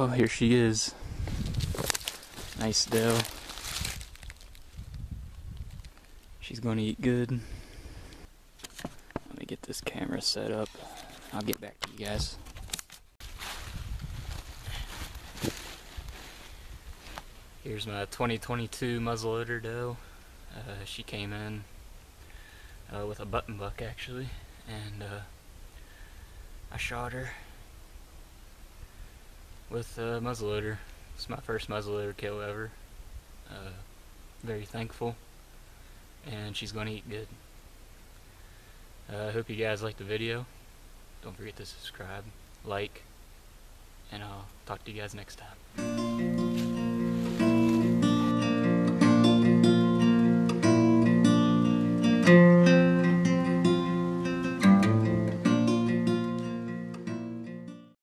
Oh, here she is. Nice doe. She's going to eat good. Let me get this camera set up. I'll get back to you guys. Here's my 2022 muzzleloader doe. Uh, she came in uh, with a button buck actually, and uh, I shot her with a muzzleloader. It's my first muzzleloader kill ever. Uh, very thankful, and she's going to eat good. I hope you guys liked the video. Don't forget to subscribe, like, and I'll talk to you guys next time.